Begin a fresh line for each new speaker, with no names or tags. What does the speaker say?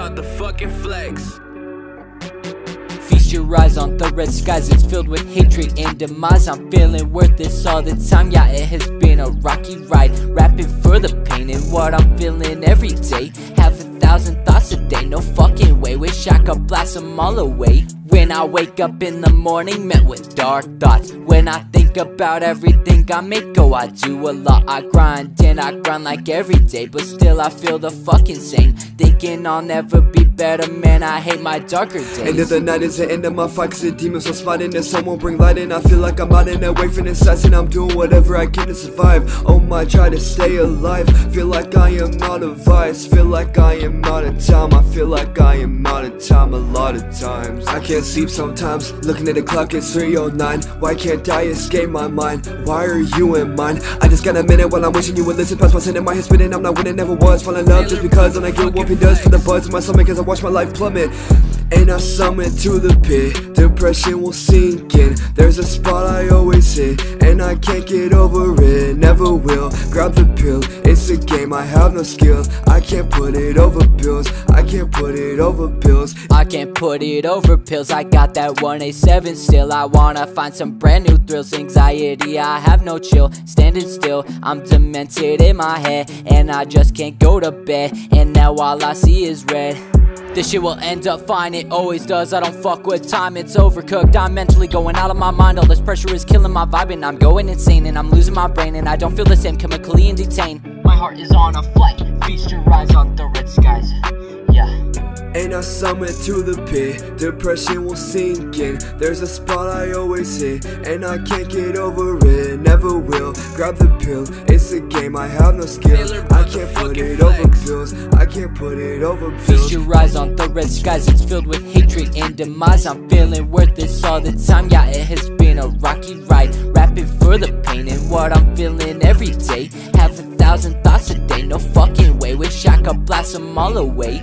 motherfucking flex.
Feast your eyes on the red skies, it's filled with hatred and demise. I'm feeling worthless all the time, yeah, it has been a rocky ride. Rapping for the pain and what I'm feeling every day. Have thousand thoughts a day, no fucking way. Wish I could blast them all away. When I wake up in the morning, met with dark thoughts. When I think about everything I make go, I do a lot. I grind and I grind like every day, but still I feel the fucking same. Thinking I'll never be better, man. I hate my darker days.
End of the night is the end of my fight Cause the demons are spotting and someone bring light in I feel like I'm out and away from the sights And I'm doing whatever I can to survive. Oh my, try to stay alive. Feel like I am out of vice. Feel like I am out of time. I feel like I am out of time a lot of times. I can't sleep sometimes. Looking at the clock, it's 309 Why can't I escape my mind? Why are you in mine? I just got a minute while I'm wishing you would listen. Past my sin in my head spinning. I'm not winning, never was. Fall in love just because when I'm not get what he does For the buzz in my stomach as I watch my life plummet. And I summon to the pit. Depression will sink in. There's a spot I always hit. And I can't get over it. Never will. Grab the pill. It's a game. I have no skill. I can't put it over pills. I can't put it over pills.
I can't put it over pills. I got that 187 still. I wanna find some brand new thrills. Anxiety, I have no chill. Standing still, I'm demented in my head. And I just can't go to bed. And now all I see is red this shit will end up fine, it always does. I don't fuck with time, it's overcooked. I'm mentally going out of my mind. All this pressure is killing my vibe And I'm going insane and I'm losing my brain And I don't feel the same, chemically and detained. My heart is on a flight. Feast your eyes on the red skies. Yeah
and I summit to the pit. Depression will sink in. There's a spot I always hit And I can't get over it. Never will. Grab the pill. It's a game. I have no skill I can't put it over pills I can't put it over pills
Feast your eyes on the red skies. It's filled with hatred and demise. I'm feeling worthless all the time. Yeah, it has been a rocky ride. Rapping for the pain and what I'm feeling every day. Have a thousand thoughts a day. No fucking way. Wish I could blast them all away